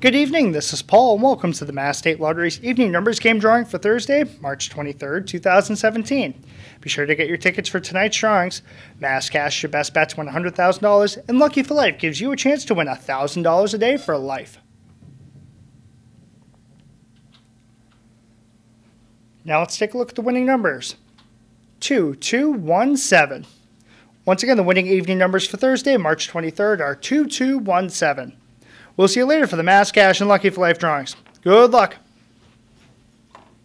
Good evening, this is Paul, and welcome to the Mass State Lottery's evening numbers game drawing for Thursday, March 23rd, 2017. Be sure to get your tickets for tonight's drawings. Mass Cash, your best bet to win $100,000, and Lucky for Life gives you a chance to win $1,000 a day for life. Now let's take a look at the winning numbers. 2217. Once again, the winning evening numbers for Thursday, March 23rd are 2217. We'll see you later for the Mass Cash and Lucky for Life drawings. Good luck.